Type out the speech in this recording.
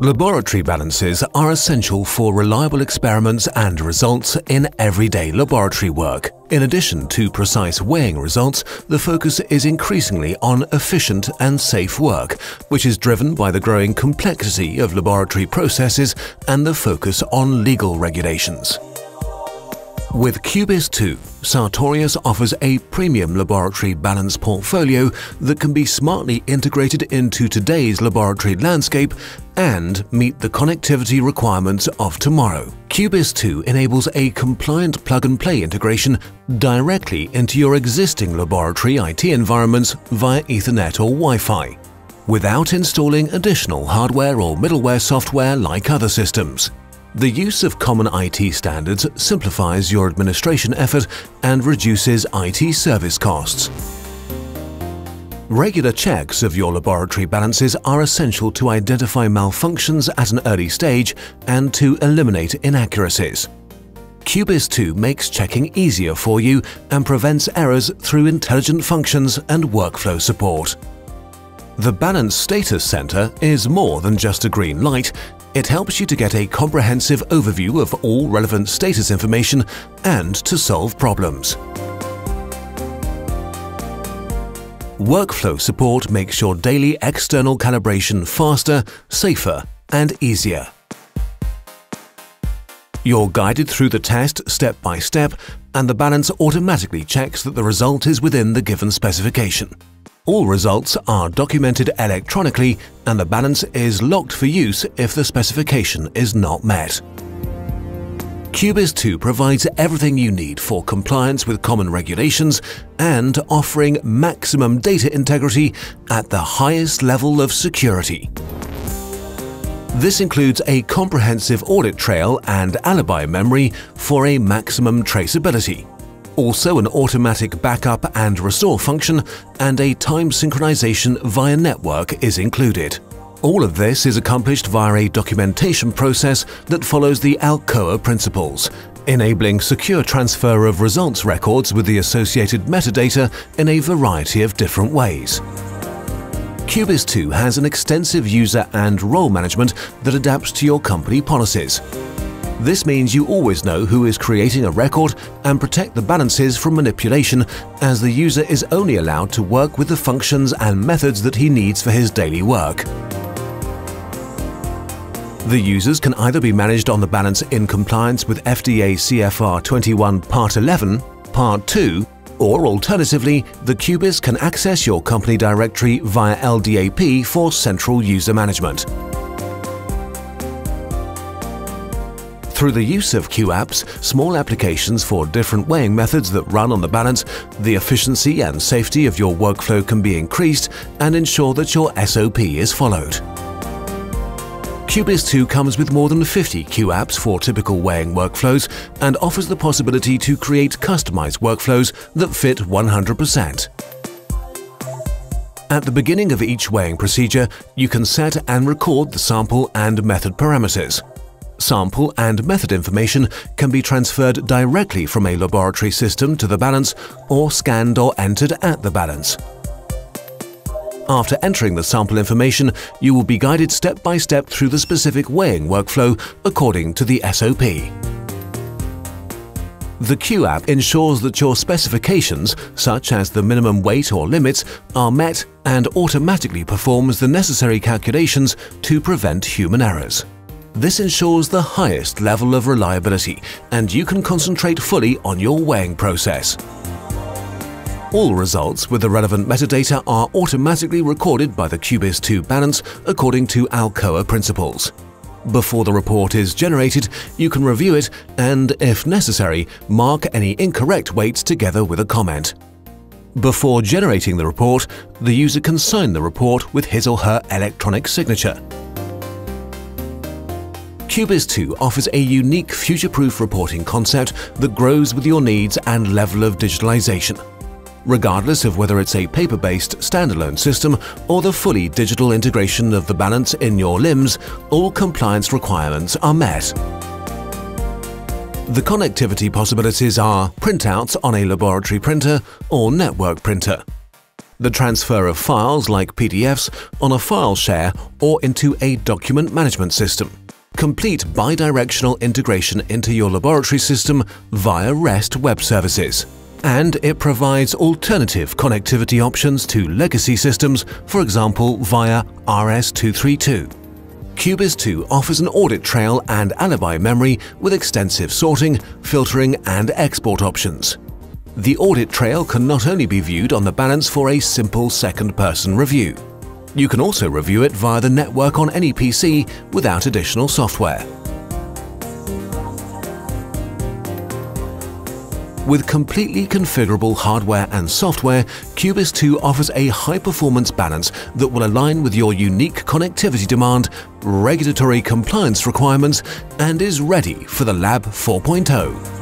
Laboratory balances are essential for reliable experiments and results in everyday laboratory work. In addition to precise weighing results, the focus is increasingly on efficient and safe work, which is driven by the growing complexity of laboratory processes and the focus on legal regulations. With Cubis 2, Sartorius offers a premium laboratory balance portfolio that can be smartly integrated into today's laboratory landscape and meet the connectivity requirements of tomorrow. Cubis 2 enables a compliant plug-and-play integration directly into your existing laboratory IT environments via Ethernet or Wi-Fi, without installing additional hardware or middleware software like other systems. The use of common IT standards simplifies your administration effort and reduces IT service costs. Regular checks of your laboratory balances are essential to identify malfunctions at an early stage and to eliminate inaccuracies. Cubis 2 makes checking easier for you and prevents errors through intelligent functions and workflow support. The Balance Status Center is more than just a green light, it helps you to get a comprehensive overview of all relevant status information and to solve problems. Workflow support makes your daily external calibration faster, safer and easier. You're guided through the test step by step and the balance automatically checks that the result is within the given specification. All results are documented electronically and the balance is locked for use if the specification is not met. Cubis 2 provides everything you need for compliance with common regulations and offering maximum data integrity at the highest level of security. This includes a comprehensive audit trail and alibi memory for a maximum traceability also an automatic backup and restore function, and a time synchronization via network is included. All of this is accomplished via a documentation process that follows the Alcoa principles, enabling secure transfer of results records with the associated metadata in a variety of different ways. Cubis 2 has an extensive user and role management that adapts to your company policies. This means you always know who is creating a record and protect the balances from manipulation as the user is only allowed to work with the functions and methods that he needs for his daily work. The users can either be managed on the balance in compliance with FDA CFR 21 Part 11, Part 2, or alternatively, the Cubis can access your company directory via LDAP for central user management. Through the use of QApps, small applications for different weighing methods that run on the balance, the efficiency and safety of your workflow can be increased and ensure that your SOP is followed. Cubis 2 comes with more than 50 QApps for typical weighing workflows and offers the possibility to create customized workflows that fit 100%. At the beginning of each weighing procedure, you can set and record the sample and method parameters sample and method information can be transferred directly from a laboratory system to the balance or scanned or entered at the balance. After entering the sample information, you will be guided step by step through the specific weighing workflow according to the SOP. The QApp ensures that your specifications, such as the minimum weight or limits, are met and automatically performs the necessary calculations to prevent human errors. This ensures the highest level of reliability and you can concentrate fully on your weighing process. All results with the relevant metadata are automatically recorded by the Cubis 2 balance according to Alcoa principles. Before the report is generated, you can review it and, if necessary, mark any incorrect weights together with a comment. Before generating the report, the user can sign the report with his or her electronic signature. Cubis 2 offers a unique future-proof reporting concept that grows with your needs and level of digitalization. Regardless of whether it's a paper-based standalone system or the fully digital integration of the balance in your LIMS, all compliance requirements are met. The connectivity possibilities are printouts on a laboratory printer or network printer. the transfer of files like PDFs on a file share or into a document management system, complete bidirectional integration into your laboratory system via REST web services, and it provides alternative connectivity options to legacy systems, for example via RS-232. Cubis 2 offers an audit trail and alibi memory with extensive sorting, filtering and export options. The audit trail can not only be viewed on the balance for a simple second-person review. You can also review it via the network on any PC without additional software. With completely configurable hardware and software, Cubis 2 offers a high-performance balance that will align with your unique connectivity demand, regulatory compliance requirements, and is ready for the Lab 4.0.